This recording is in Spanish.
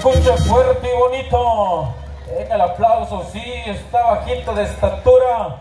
escuche fuerte y bonito. En el aplauso, sí, está bajito de estatura.